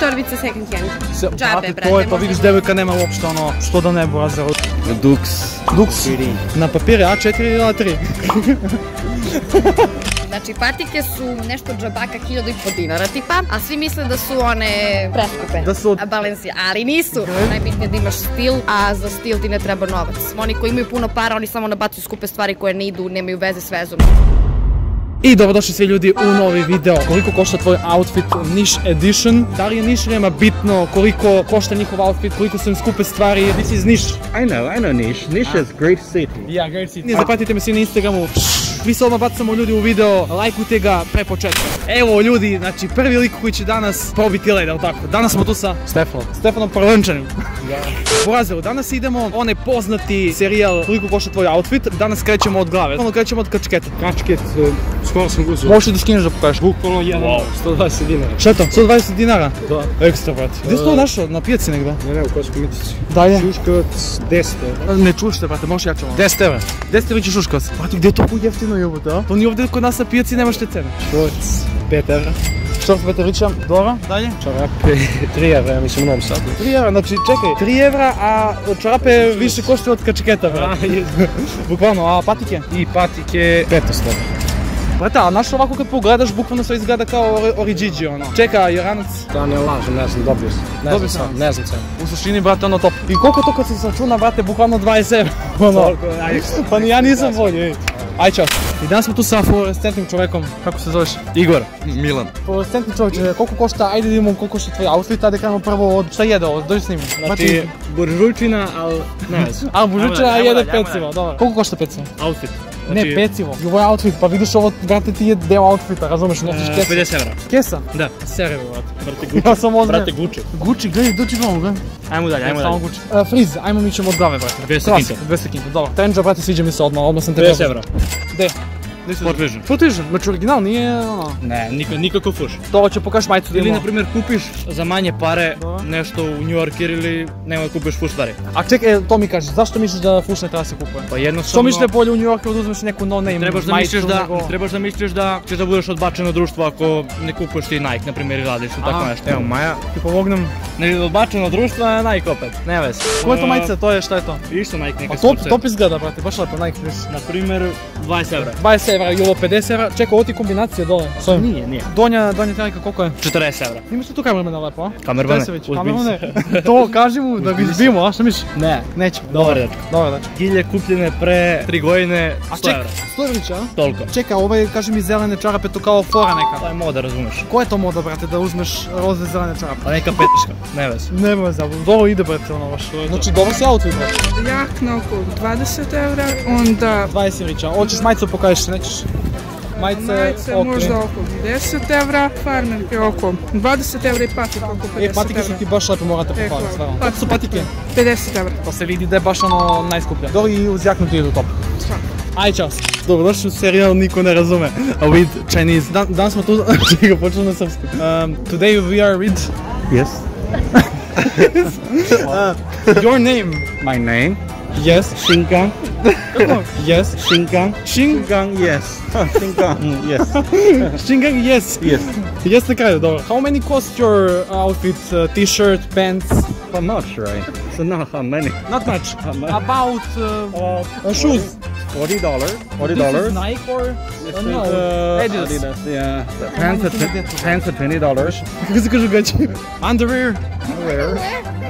torbice second hand. Se, Džabe, brate, to je, možda vidiš, devojka nema uopšte ono, što da ne bo za Dux. Dux. Na papire A4 ili A3? Znači patike su nešto džabaka 1000 i po dinara tipa, a svi misle da su one preskupe. Da su od- A Balenciaga, ali nisu. Najbitnije je da imaš stil, a za stil ti ne treba novac. Oni koji imaju puno para, oni samo nabacuju skupe stvari koje ne idu, nemaju veze s vezom. I dobrodošli svi ljudi u novi video. Koliko košta tvoj outfit Niš Edition? Da li je Nišlijama bitno koliko košta njihov outfit, koliko su im skupe stvari? This is Niš. I know, I know Niš. Niš is great city. Ja, great city. Zapratite me svi na Instagramu. Mi se odmah bacamo ljudi u video, lajkujte ga pre početka. Evo ljudi, znači prvi lik koji će danas probiti led, jel tako? Danas smo tu sa Stefan. Stefanom Prvenčanim. Porazeru, danas idemo onaj poznati serijal koliko košta tvoj outfit, danas krećemo od glave. Ono krećemo od kačketa. Kačket, skoro sam ga uzeo. Možeš li da skineš da pokažeš? Bukvalno jedan, 120 dinara. Šta je to? 120 dinara? Da. Ekstra, brate. Gdje si to našao? Na pijaci negdje? Ne, ne, u Kosku mitici. Dalje. Šuškovac, 10 evra. Ne čuš se, brate, možeš jače malo. 10 evra. 10 evra ćeš šuškovac. Brate, gdje je to jeftino jebote, a? To nije ovdje kod nas na pijaci nemaš te cene. Šorc, 5 evra. Šorc Petrovića, dobro, dalje. Čarape, 3 evra, ja mislim u Novom Sadu. 3 evra, znači čekaj, 3 evra, a čarape više koštaju od kačketa, brate. Bukvalno, a patike? I patike, 500 evra. Brate, a znaš ovako kad pogledaš, bukvalno sve izgleda kao ori- Origigi, ono. Čeka, Joranac, Da ne lažem, ne znam, dobio sam. Ne Dobio sam. ne znam sam. u suštini, brate, ono top. I koliko to kad se sačuna, brate, bukvalno 20 evra, ono. Pa ni ja nisam bolji, ej. Aj čao. I danas smo tu sa fluorescentnim čovekom, kako se zoveš? Igor. Milan. Fluorescentni čovječe, koliko košta, ajde vidimo koliko košta tvoj outfit, ajde krenemo prvo od, šta jede ovo, dođi snimim. Znači, buržučina, ali ne znam. a dalje, jede pecivo, dobro. Koliko košta pecivo? Outfit. Ne, pecivo. I ovo je outfit, pa vidiš ovo, brate, ti je deo outfita, razumeš, nosiš kesu. 50 evra. Kesa? Da. Serio, brate. Brate, Gucci. Ja sam ozbiljno. Brate, Gucci. Gucci, gledaj, dođi vamo, gledaj. Ajmo dalje, ajmo Samo dalje. Gucci. Uh, friz, ajmo mi ćemo od glave, brate. 200 Klasik, kinta. 200 kinta, dobro. Tenđa, brate, sviđa mi se odmah, odmah sam te 50 prepoznao. evra. Gde? Sport Vision. Foot Vision, znači original, nije ono. Ne, nik nikako fuš. To će pokažeš majicu da Ili, na primjer, kupiš za manje pare Da. nešto u New Yorker ili nemoj da kupiš fuš stvari. A čekaj, e, to mi kažeš, zašto misliš da fuš ne treba se kupuje? Pa Što jednostavno... misliš da je bolje u New Yorku da uzmeš neku no name Trebaš da majicu misliš da, nego- trebaš da misliš da ćeš da budeš odbačeno društvo ako ne kupuješ ti Nike, na primjer, i radiš ili tako nešto. Evo, Maja, Ti pomognem. ne odbačeno društvo, a Nike opet, ne vez. Koja je to majica, to je, šta je to? Isto Nike neka A top, top izgleda, brate, baš lepo, Nike. Na primjer, 20 evra. 20 evra i ovo 50 evra. Čekaj, ovo ti kombinacija dole. S ovim. Nije, nije. Donja, donja tajnika, koliko je? 40 evra. Imaš li tu kamermana lepo, a? Kamermane, Vesović, uzbi kamermane. To, kaži mu da ga izbijemo, a šta misliš? Ne. Nećemo. Dobar dečko. Dobar, dečko. Gilje kupljene pre 3 godine, A 100 ček, evra. Stojrić, a? Toliko. Čekaj, ovaj, kaži mi zelene čarape, to kao fora neka. To je moda, razumeš. Koja je to moda, brate, da uzmeš roze zelene čarape? Pa neka petiška, ne vez. Nema za ovo ide, brate, ono baš. Znači, dobro si outfit, brate. jakna oko 20 eura, onda 20 evrića. Hoćeš majicu pokažeš, Мајче? Мајце, Мајце около. možda oko 10 евра, фарменки око 20 евра и патик око 50 е, евра. Е, патики што ти баш лепо морате да похвали, стварно. Колку су патики? 50 евра. Тоа се види да е баш оно најскупље. Дори и узјакнато и до топ. Ај чао. Добродошли у серијал Нико не разуме. A with Chinese. Дан, данас сме тука, ќе го почнам на српски. Um, today we are with Yes. uh, your name. My name Yes. Shinkan. Kako? Yes. Shinkan. Shing... Shinkan, yes. Shinkan, mm, yes. Shingang, yes. Yes. Yes na kraju. How many cost your outfit, uh, t-shirt, pants? How much, right? So not how many. Not much. Much? About uh, uh, shoes. Forty dollars. Forty dollars. Nike or... Uh, no, Uh, Adidas. Adidas, yeah. Pants are, tw- pants are twenty dollars. Kako se kažu? Underwear. Underwear.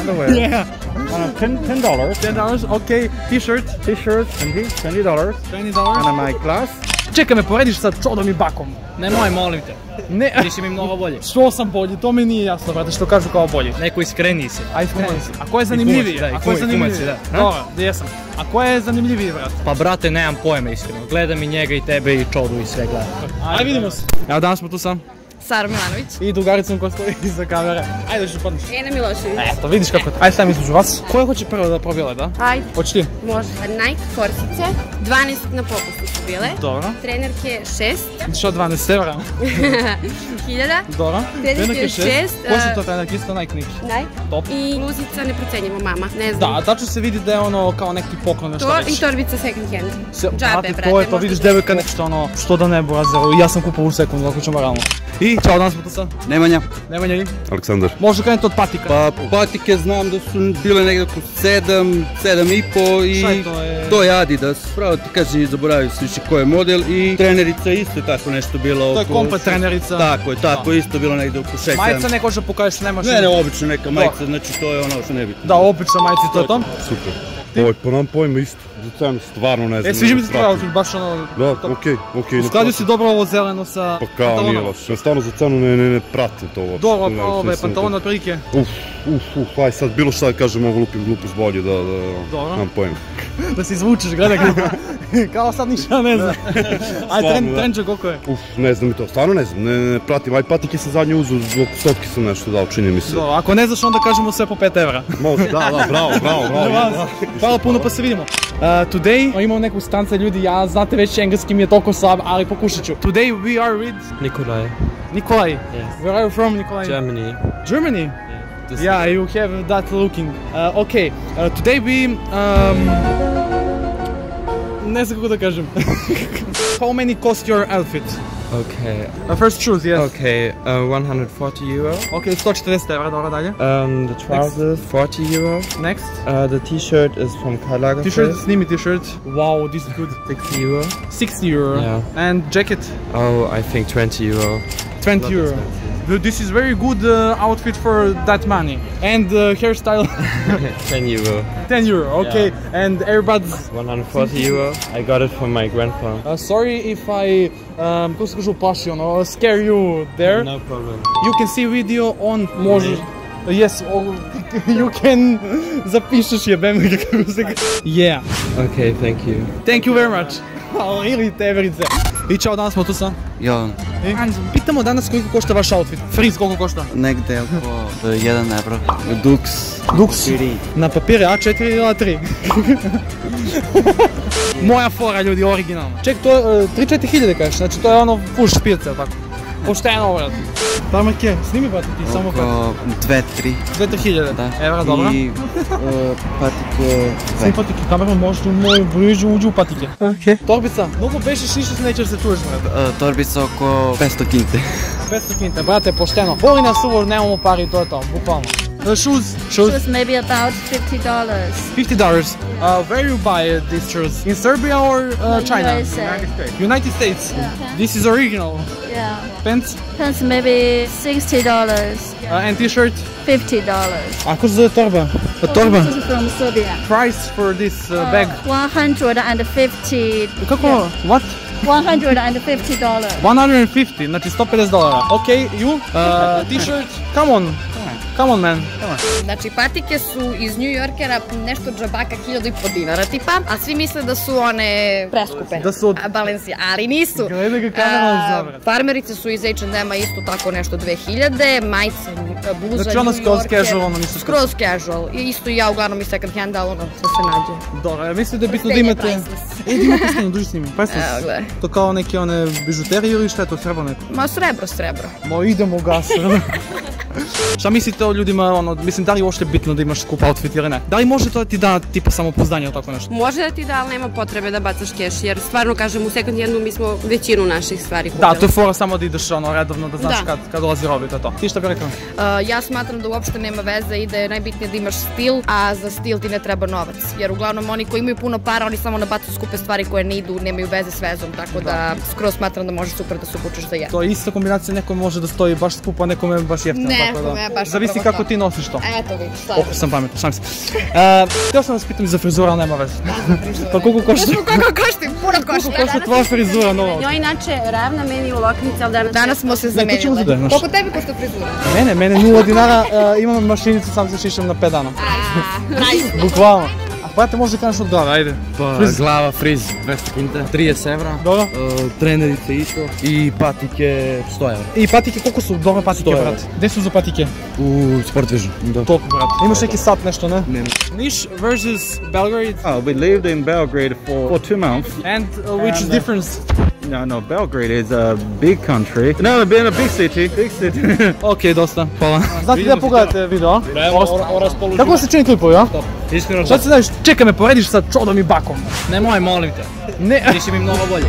Underwear. Yeah. Uh, ten ten dollars. Ten dollars, okay. T-shirt. T-shirt, twenty twenty dollars. Twenty dollars. And my class. Čekaj me, porediš sa čodom i bakom. Nemoj, molim te. Ne, Ti si mi mnogo bolji. što sam bolji, to mi nije jasno, brate, što kažu kao bolji. Neko iskreniji si. A iskreni si. A ko je zanimljiviji? da, i A ko je kumac, i kumac zanimljiviji? si, da. Dobro, jesam. A ko je zanimljiviji, brate? Pa brate, nemam pojma iskreno. Gledam i njega i tebe i čodu i sve gledam. Ajde, vidimo se. Evo, danas smo tu sam. Sara Milanović. I drugaricom koja stoji iza kamere. Ajde, još upadneš. Ena Milošević. Eto, vidiš kako je. Ajde, stavim između vas. Koja hoće prvo da probjele, da? Ajde, Hoćeš ti? može. Nike Forsice, 12 na popustu su bile. Dobro. Trenerke 6, Što 12 evra? 1000, Dobro. Trenerke Trenerke šest, Ko su to trenerke? Isto Nike neki. Nike. Top. I bluzica neprocenjivo mama, ne znam. Da, tačno se vidi da je ono kao neki poklon nešto To već. i torbica second hand. Džabe, brate, to je to, vidiš devojka nešto ono, što da ne bo, ja sam kupao u sekundu, ako ćemo realno. I I čao, danas sa Nemanja. Nemanja i Aleksandar. Može krenuti od patika. Pa patike znam da su bile negdje oko 7, 7 i po i Šta je to, je? to je Adidas. Pravo ti kaže, zaboravio se više koji je model i trenerica isto tako nešto bilo To je komplet trenerica. Tako je, tako isto bilo negdje oko 6, 7. Majica neko što pokažeš, nemaš. Ne, ne, obično neka majica, znači to je ono što ne bitno. Da, obična majica to je to. Super. Ovo je po nam pojma isto. Cenu stvarno ne znam. E, sviđa mi se outfit, baš ono... Da, okej, okej. ne Uskladio pratim. si dobro ovo zeleno sa... Pa kao nije loše. Ja stvarno za cenu ne, ne, ne pratim to uopšte. Dobro, Ne, ove pantalone otprilike. Uf, uf, uf, aj sad bilo šta da kažem, mogu lupim glupost bolje da, da, Dobro. nemam pojma. Da se izvučeš, gledaj kako. Kao sad ništa ne znam. Aj, tren, da. trenče koliko je? Uf, ne znam i to, stvarno ne znam, ne, ne, ne pratim. Aj patike sam zadnje uzeo, zbog stotke sam nešto dao, čini mi se. Dobro, ako ne znaš onda kažemo sve po 5 evra. Može, da, da, bravo, bravo, bravo. Hvala puno pa se vidimo. Uh, today imamo neku stanca ljudi, ja znate već engleski mi je toliko slab, ali pokušat ću. Today we are with Nikolai. Nikolai. Yes. Where are you from Nikolai? Germany. Germany? This Yeah, you have that looking. Uh, okay, uh, today we... Um, ne znam kako da kažem. How many cost your outfit? Okay. Uh, first shoes, yes. Okay, uh, 140 euro. Okay, 140 evra, dobro dalje. Um, the trousers 40 euro. Next. Uh, the t-shirt is from Karl Lagerfeld. T-shirt, snimi t-shirt. Wow, this is good. 60 euro. 60 euro. Yeah. And jacket, Oh, I think 20 euro. 20 Not euro. This is very good uh, outfit for that money. And uh, hairstyle, 10 euro. 10 euro, okay. And everybody's 140 euro. I got it from my grandpa. Uh, sorry if I, um, kako se kaže uplašio, ono, scare you there. No problem. You can see video on, može, yes, you can, zapišeš jebem ga kako se kaže. Yeah, Okay, thank you. thank you very much. Oh, ili teverice. I čao, danas smo tu sa. Jo, I, pitamo danas koliko košta vaš outfit. Friz koliko košta? negde oko 1 evro. Dux. Dux. Na papire A4 ili A3? Moja fora ljudi, originalna. Ček, to je uh, 3-4 hiljade kažeš, znači to je ono full špirce, tako. Pošteno, брат. Там е ке, сними бати ти, само път. Две-три. Две-три хиляди. Да. Евра, добра. И патике две. Сни патике, камера може да му врижи уджил патике. Окей. Торбица, много беше шиши с нечер се чуеш, брат. Торбица около 500 кинте. 500 кинте, брат е поштено. Бори на сувор, нямам пари, той е там, буквално. Uh, shoes, shoes, Shoes maybe about fifty dollars. fifty dollars. Uh, where you buy uh, these shoes? In Serbia or uh, China? USA. United States. Okay. This is original. Yeah. Pants Pants maybe sixty dollars. uh, and t-shirt. Fifty dollars. A kako se zove torba? A torba. This is from Serbia. Price for this uh, bag. One hundred and fifty. Kako? What? One hundred and fifty dollars. 150, znači 150 dolara. Ok, you? Uh, t-shirt. Come on. Come on, man. Znači, patike su iz New Yorkera nešto džabaka 1000 i po dinara tipa, a svi misle da su one preskupe. Da su od- A, Balencia, ali nisu. Gledaj ga kamera. Farmerice su iz H&M-a isto tako nešto 2000, majice, bluza Znači ono New skroz Yorker. casual, ono nisu skroz- Skroz casual. I isto i ja uglavnom i second hand, ali ono, sve se nađe. Dobro, ja mislim da je bitno da imate... E, da imate duži s njim. Priceless. Evo, gledaj. To kao neke one bižuterije ili šta je to, srebro neko? Ma srebro, srebro. Ma idemo u gas. Šta mislite o ljudima, ono, mislim, da li je uopšte bitno da imaš skup outfit ili ne? Da li može to da ti da tipa samopouzdanje ili tako nešto? Može da ti da, ali nema potrebe da bacaš keš, jer stvarno kažem u second handu mi smo većinu naših stvari kupili. Da, to je fora samo da ideš ono redovno, da znaš Da. kad, kad dolazi roba i to je to. Ti šta bi rekao? Uh, ja smatram da uopšte nema veze i da je najbitnije da imaš stil, a za stil ti ne treba novac. Jer uglavnom oni koji imaju puno para, oni samo nabacuju skupe stvari koje ne idu, nemaju veze s vezom, tako da skroz smatram da može super da se obučeš za jedan. To je ista kombinacija, nekome može da stoji baš skupo, a nekome baš jeftino. tako da. Nekome baš Zavisi kako ti nosiš to. Eto vidiš, šta Koliko sam pametan, šalim se. Uh, htio sam vas pitam za frizuru, ali nema veze. Pa koliko košta? Koliko košta? Puno košta. Koliko košta tvoja frizura nova? Njoj inače ravna meni u loknica, ali danas... Danas smo se Ne, to ćemo zamenile. Koliko tebi košta frizura? Mene, mene nula dinara, uh, imam mašinicu, sam se šišam na 5 dana. Bukvalno. Brate, može da kažeš od glave, ajde. Pa, Friz. glava friz 200 kinta, 30 evra. Dobro. Uh, trenerice isto i patike 100 evra. I patike, koliko su dobre patike, brate? Gde su za patike? U Sport Vision. Da. Toliko, brate. Imaš neki sat nešto, ne? Ne. Niš versus Belgrade, Oh, we lived in Belgrade for, for two months. and uh, which is And, uh, difference? No, no, Belgrade is a big country. No, been a big city. Big city. Ok, dosta, hvala. Znate da pogledate video? Evo, o, o raspoloženju. Kako se čini klipovi, a? Iskreno, Šta ti znaš, čekaj me, porediš sa čodom i bakom. nemoj, molim te. Ne, Ti si mi mnogo bolje.